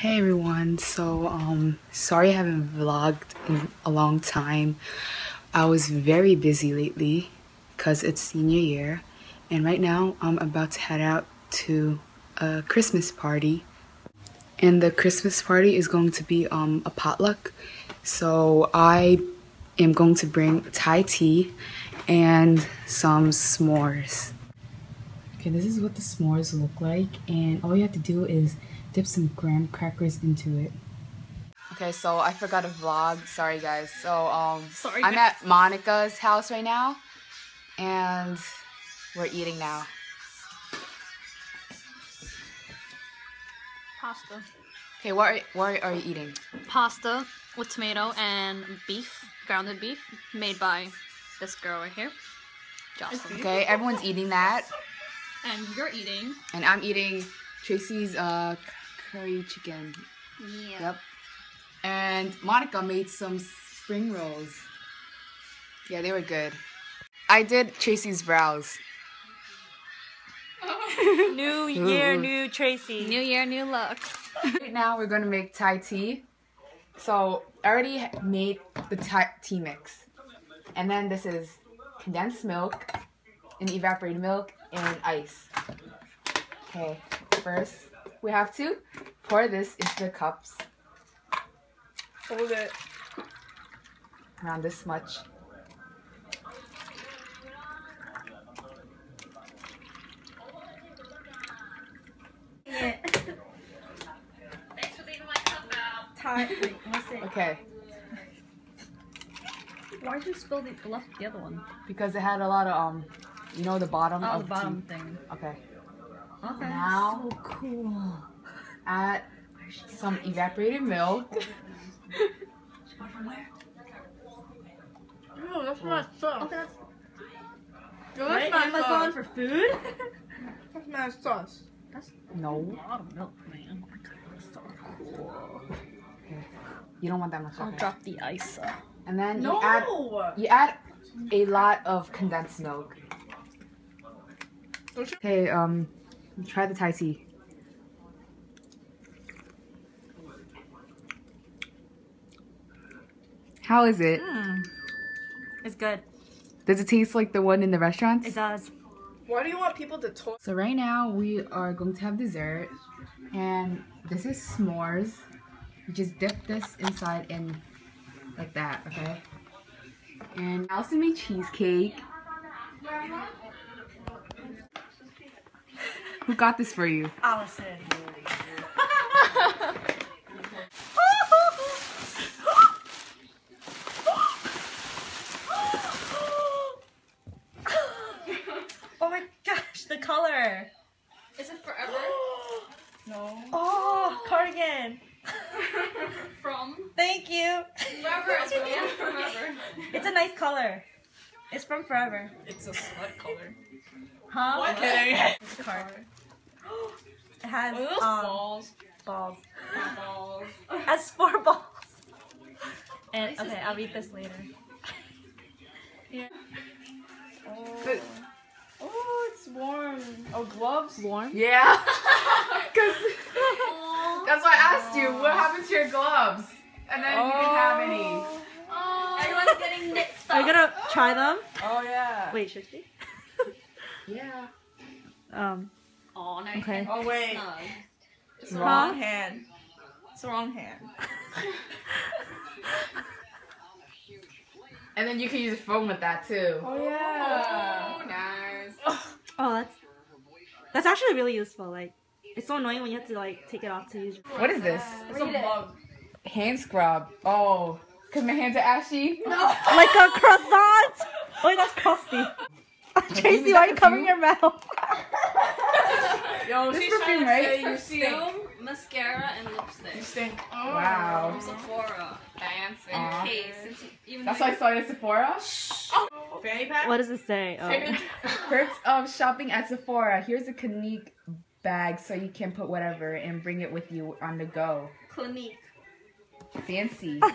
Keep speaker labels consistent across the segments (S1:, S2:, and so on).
S1: Hey everyone, so um sorry I haven't vlogged in a long time. I was very busy lately because it's senior year and right now I'm about to head out to a Christmas party. And the Christmas party is going to be um a potluck. So I am going to bring Thai tea and some s'mores. Okay, this is what the s'mores look like and all you have to do is dip some graham crackers into it. Okay, so I forgot to vlog. Sorry guys. So um
S2: Sorry,
S1: I'm
S2: guys.
S1: at Monica's house right now and we're eating now.
S2: Pasta.
S1: Okay, what are, what are you eating?
S2: Pasta with tomato and beef, grounded beef, made by this girl right here, Jocelyn.
S1: Okay, everyone's eating that
S2: And you're eating.
S1: and I'm eating Tracy's uh curry chicken.
S2: Yeah.
S1: Yep. And Monica made some spring rolls. Yeah, they were good. I did Tracy's brows.
S3: New year,
S1: Ooh.
S3: new Tracy.
S2: New year, new look.
S1: Right now we're gonna make Thai tea. So I already made the Thai tea mix. And then this is condensed milk and evaporated milk and ice. Okay, first we have to pour this into the cups
S3: Hold it.
S1: around this much.
S3: Tie. Wait.
S1: Okay,
S2: Why'd you spill the the left the other one?
S1: because it had a lot of um, you know the bottom
S2: Oh,
S1: of
S2: the bottom
S1: tea.
S2: thing.
S1: Okay,
S2: Okay.
S1: Now-
S2: so cool.
S1: add some evaporated milk.
S3: Oh, that's my sauce.
S2: Okay, that's
S3: Yo,
S4: Right?
S3: that's my
S4: Amazon
S3: sauce.
S4: for food?
S3: That's my sauce.
S1: No,
S2: a lot of milk, man. Oh my god, that's so cool.
S1: you don't want that much.
S2: I'll
S1: Okay.
S2: drop the ice. uh,
S1: And then
S3: No.
S1: you add you add a lot of condensed milk. Okay, um, try the Thai tea. How is it? Hmm.
S4: It's good.
S1: Does it taste like the one in the restaurants?
S4: It does.
S3: Why do you want people to talk?
S1: So right now we are going to have dessert, and this is s'mores. You just dip this inside in like that, okay? And I also made cheesecake. Who got this for you?
S4: Allison. oh my gosh, the color.
S2: Is it forever?
S3: No.
S4: Oh, cardigan.
S2: From?
S4: Thank you.
S2: Forever is forever.
S4: It's a nice color. It's from Forever.
S3: It's a slut color.
S4: Huh?
S3: Kidding.
S4: It's a card. It has
S3: Are
S4: um,
S3: balls?
S4: balls.
S3: Balls.
S4: It has four balls. And
S2: This
S4: okay, I'll eat this later.
S1: But-
S3: Oh, it's warm. Oh, gloves?
S2: Warm?
S1: Yeah. Cause that's why I asked you, what happened to your gloves? And then you didn't have any.
S2: Oh, everyone's getting knit stuff.
S4: Are you gonna try them?
S3: Oh, yeah.
S4: Wait, should she?
S1: Yeah.
S4: Um,
S2: Oh, now
S4: Okay.
S2: okay.
S3: Oh, wait.
S2: Snug.
S3: It's the
S4: Huh?
S3: wrong hand. It's the wrong hand.
S1: And then you can use a phone with that too.
S3: Oh, yeah.
S1: Oh, nice.
S4: oh, that's that's actually really useful. Like, it's so annoying when you have to like take it off to use.
S1: What is this?
S3: It's a mug.
S1: Hand scrub. Oh, cause my hands are ashy. No.
S4: like a croissant. Wait, that's crusty. Tracy, why are you covering your mouth?
S3: Yo,
S1: This
S3: she's
S1: perfume,
S3: trying to
S1: right?
S3: say you stink.
S2: Mascara, and lipstick.
S3: You stink. Oh.
S1: Wow.
S2: From Sephora.
S1: Fancy.
S2: And case. Since you, even
S1: That's
S2: though
S1: why I saw you at Sephora. Oh.
S3: Fanny pack?
S4: What does it say? Oh.
S1: Perks of shopping at Sephora. Here's a Clinique bag so you can put whatever and bring it with you on the go.
S2: Clinique.
S1: Fancy. Mm.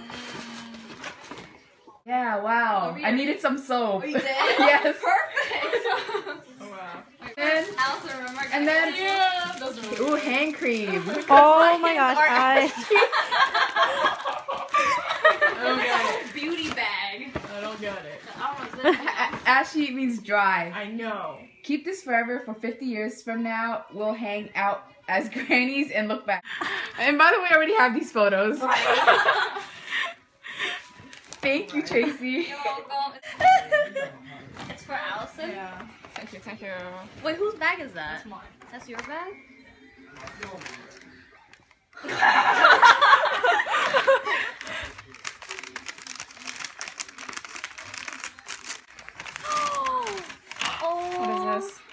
S1: Yeah, wow.
S2: Oh,
S1: I needed some soap.
S2: Oh, you did?
S1: yes.
S2: Perfect.
S1: And
S2: remember?
S1: And then,
S3: Yeah, those are
S1: ooh, hand cream.
S4: Oh my gosh, I.
S3: I don't get it.
S2: beauty bag.
S3: I don't get it.
S1: A- Ashy means dry.
S3: I know.
S1: Keep this forever for 50 years from now. We'll hang out as grannies and look back. And by the way, I already have these photos. Thank you, Tracy.
S2: You're welcome. it's for Allison.
S3: Yeah. Thank you, thank you.
S2: Wait, whose bag is that?
S3: That's mine.
S2: That's your bag? oh.
S3: What is this?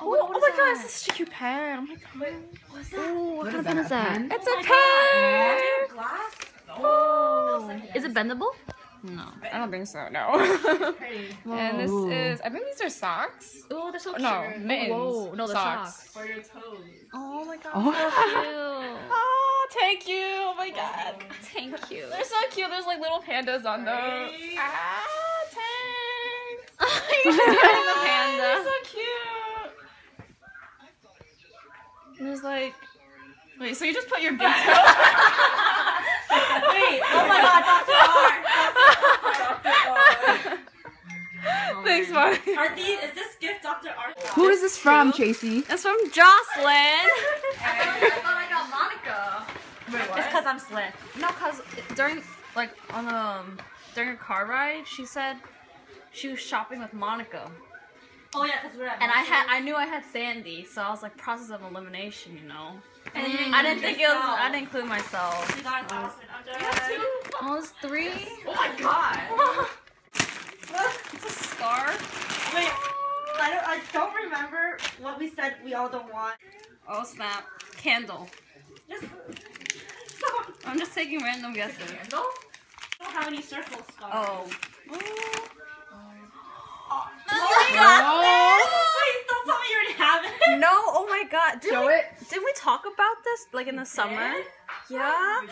S2: Oh,
S4: Oh, my god, it's such a cute pen. Oh my god.
S2: What's that? What,
S1: What
S2: kind of pen is that?
S1: pen?
S2: It's a pen.
S3: Glass?
S2: Oh. Is it bendable? No.
S3: I don't think so, no. and this
S1: Ooh.
S3: is, I think these are socks.
S2: Oh, they're so cute.
S3: No, mittens.
S2: Whoa, no, they're socks.
S3: For your toes.
S2: Oh my god,
S1: Oh.
S2: so
S3: Oh, thank you. Oh my god.
S2: cute. Thank you.
S3: They're so cute. There's like little pandas on them.
S2: Right.
S3: Ah, thanks.
S2: You're just getting
S3: They're
S2: panda.
S3: so cute. And There's like, wait, so you just put your big toe?
S4: Wait, oh my god, Dr. R.
S3: Thanks, Mom.
S4: Are these, is this gift Dr. R?
S1: Who is this from, Tracy?
S2: It's from Jocelyn. I thought I got Monica.
S4: It's because I'm slick.
S2: No, cause during like on um during a car ride, she said she was shopping with Monica,
S4: Oh yeah, because we're at
S2: and I had I knew I had Sandy, so I was like process of elimination, you know.
S4: And you
S2: I didn't think it was. I didn't include myself.
S4: You got Allison.
S2: I was three.
S3: Oh my god.
S2: It's.
S4: Wait, I don't, I don't remember what we said we all don't want.
S2: Oh snap! Candle.
S4: Just.
S2: I'm just taking random guesses.
S4: I don't have any circle stars.
S2: Oh.
S4: oh Wait, don't tell me you already have it.
S2: No! Oh my god! Did
S1: Show
S2: we,
S1: it.
S2: Didn't we talk about this like in the summer? Yeah.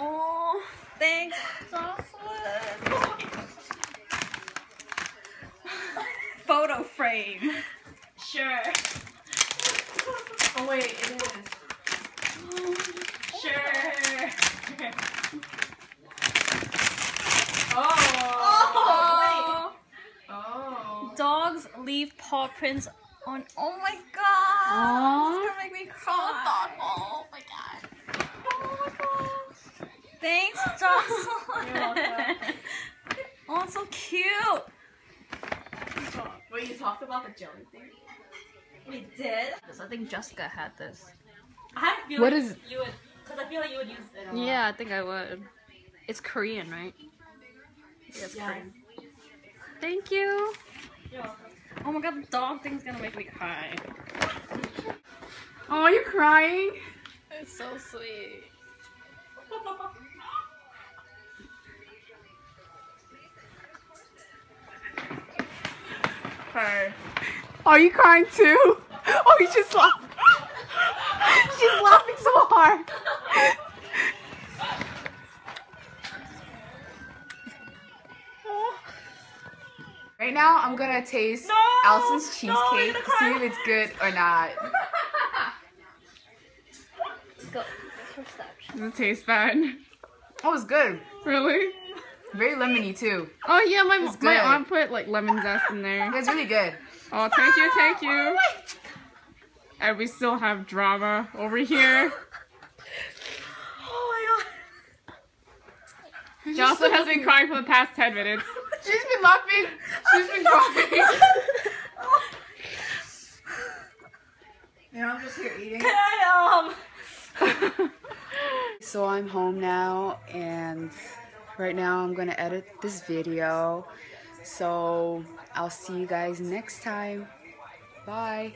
S2: Oh, thanks, Jocelyn. Photo frame.
S4: Sure.
S3: Oh wait, it is.
S4: Sure.
S3: Oh.
S2: Oh.
S3: Oh.
S2: Dogs leave paw prints on. Oh my god.
S1: Aww.
S2: It's gonna make me cry. So thoughtful. Oh my god. Oh my god. Thanks, Jocelyn.
S4: You're welcome.
S2: oh, it's so cute.
S3: Wait, you talked about the jelly thing?
S4: We did.
S2: I think Jessica had this.
S4: I have a feeling
S1: What is-
S4: you would, because I feel like you would use it a lot.
S2: Yeah, I think I would. It's Korean, right? Yeah, it's Korean. Thank you.
S4: You're welcome.
S2: Oh my god, the dog thing's gonna make me cry.
S1: Oh, you're crying?
S2: It's so sweet.
S3: Her.
S1: Are you crying too? Oh, you just laughed. She's laughing so hard. Right now, I'm gonna taste
S4: No!
S1: Allison's cheesecake
S4: you're
S1: to see if it's good or not.
S2: Go.
S3: Does it taste bad?
S1: Oh, it's good.
S3: Really?
S1: Very lemony too.
S3: Oh yeah, my
S1: It's
S3: my
S1: good.
S3: aunt put like lemon zest in there.
S1: It's really good.
S3: Oh, thank you, thank you. And we still have drama over here.
S4: Oh my god.
S3: Jocelyn has been crying for the past 10 minutes.
S1: She's been laughing. She's been crying. You know, I'm just here eating.
S4: my god. Um.
S1: So I'm home now and right now I'm gonna edit this video. So I'll see you guys next time. Bye.